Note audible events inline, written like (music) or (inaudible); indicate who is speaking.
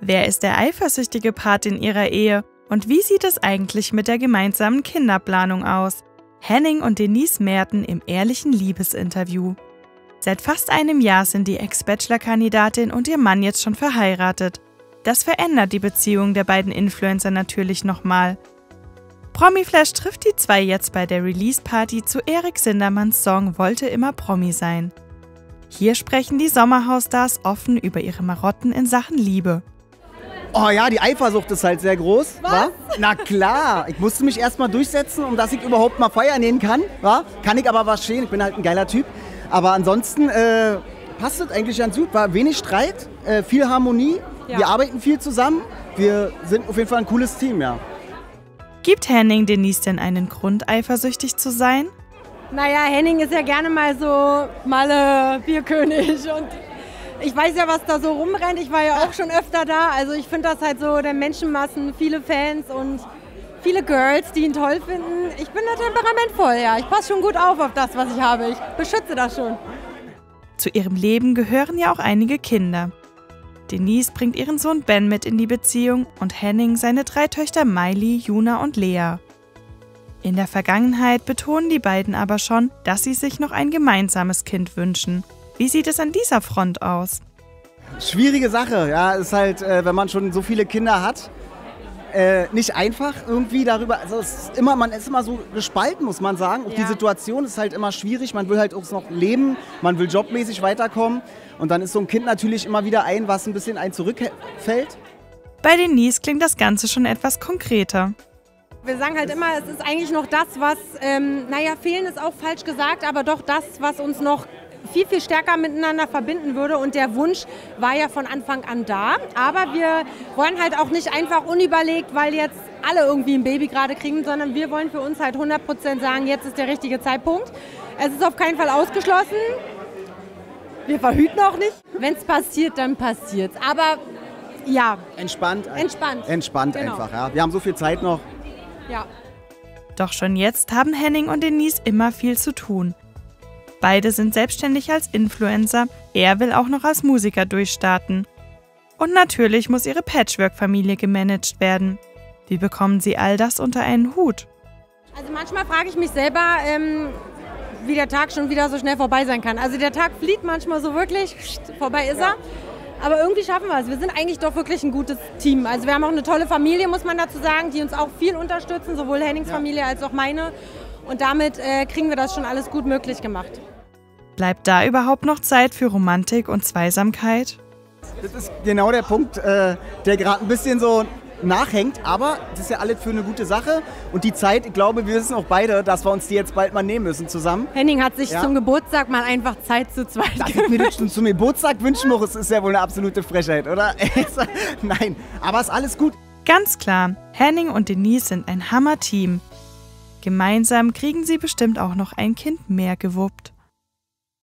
Speaker 1: Wer ist der eifersüchtige Part in ihrer Ehe und wie sieht es eigentlich mit der gemeinsamen Kinderplanung aus? Henning und Denise Merten im ehrlichen Liebesinterview. Seit fast einem Jahr sind die Ex-Bachelor-Kandidatin und ihr Mann jetzt schon verheiratet. Das verändert die Beziehung der beiden Influencer natürlich nochmal. Promiflash trifft die zwei jetzt bei der Release-Party zu Erik Sindermanns Song Wollte immer Promi sein. Hier sprechen die Sommerhausstars offen über ihre Marotten in Sachen Liebe.
Speaker 2: Oh ja, die Eifersucht ist halt sehr groß.
Speaker 3: Was?
Speaker 2: Wa? Na klar, ich musste mich erstmal durchsetzen, um dass ich überhaupt mal Feuer nehmen kann. Wa? Kann ich aber verstehen, ich bin halt ein geiler Typ. Aber ansonsten äh, passt es eigentlich ganz gut. War wenig Streit, äh, viel Harmonie.
Speaker 3: Ja.
Speaker 2: Wir arbeiten viel zusammen. Wir sind auf jeden Fall ein cooles Team, ja.
Speaker 1: Gibt Henning Denise denn einen Grund, eifersüchtig zu sein?
Speaker 3: Naja, Henning ist ja gerne mal so Malle Bierkönig und ich weiß ja, was da so rumrennt. Ich war ja auch schon öfter da. Also ich finde das halt so, der Menschenmassen, viele Fans und viele Girls, die ihn toll finden. Ich bin da temperamentvoll, ja. Ich passe schon gut auf auf das, was ich habe. Ich beschütze das schon.
Speaker 1: Zu ihrem Leben gehören ja auch einige Kinder. Denise bringt ihren Sohn Ben mit in die Beziehung und Henning seine drei Töchter Miley, Juna und Lea. In der Vergangenheit betonen die beiden aber schon, dass sie sich noch ein gemeinsames Kind wünschen. Wie sieht es an dieser Front aus?
Speaker 2: Schwierige Sache, ja. Ist halt, äh, wenn man schon so viele Kinder hat, äh, nicht einfach irgendwie darüber. Also es ist immer, man ist immer so gespalten, muss man sagen. Auch die
Speaker 3: Ja.
Speaker 2: Situation ist halt immer schwierig. Man will halt auch noch leben, man will jobmäßig weiterkommen. Und dann ist so ein Kind natürlich immer wieder ein, was ein bisschen ein zurückfällt.
Speaker 1: Bei Denise klingt das Ganze schon etwas konkreter.
Speaker 3: Wir sagen halt immer, es ist eigentlich noch das, was, ähm, naja, fehlen ist auch falsch gesagt, aber doch das, was uns noch viel, viel stärker miteinander verbinden würde. Und der Wunsch war ja von Anfang an da. Aber wir wollen halt auch nicht einfach unüberlegt, weil jetzt alle irgendwie ein Baby gerade kriegen, sondern wir wollen für uns halt 100% sagen, jetzt ist der richtige Zeitpunkt. Es ist auf keinen Fall ausgeschlossen. Wir verhüten auch nicht. Wenn es passiert, dann passiert Aber ja,
Speaker 2: Entspannt.
Speaker 3: Entspannt.
Speaker 2: Entspannt
Speaker 3: Genau.
Speaker 2: einfach, ja. Wir haben so viel Zeit noch.
Speaker 3: ja.
Speaker 1: Doch schon jetzt haben Henning und Denise immer viel zu tun. Beide sind selbstständig als Influencer, er will auch noch als Musiker durchstarten. Und natürlich muss ihre Patchwork-Familie gemanagt werden. Wie bekommen sie all das unter einen Hut?
Speaker 3: Also manchmal frage ich mich selber, ähm, wie der Tag schon wieder so schnell vorbei sein kann. Also der Tag fliegt manchmal so wirklich, vorbei ist er. Aber irgendwie schaffen wir es. Wir sind eigentlich doch wirklich ein gutes Team. Also wir haben auch eine tolle Familie, muss man dazu sagen, die uns auch viel unterstützen, sowohl Hennings Familie als auch meine. Und damit äh, kriegen wir das schon alles gut möglich gemacht.
Speaker 1: Bleibt da überhaupt noch Zeit für Romantik und Zweisamkeit?
Speaker 2: Das ist genau der Punkt, äh, der gerade ein bisschen so nachhängt. Aber das ist ja alles für eine gute Sache. Und die Zeit, ich glaube, wir wissen auch beide, dass wir uns die jetzt bald mal nehmen müssen zusammen.
Speaker 3: Henning hat sich
Speaker 2: Ja.
Speaker 3: zum Geburtstag mal einfach Zeit zu zweit
Speaker 2: Dass ich mir das schon zum Geburtstag wünschen muss, ist ja wohl eine absolute Frechheit, oder? (laughs) Nein, aber ist alles gut.
Speaker 1: Ganz klar, Henning und Denise sind ein Hammer-Team. Gemeinsam kriegen sie bestimmt auch noch ein Kind mehr gewuppt.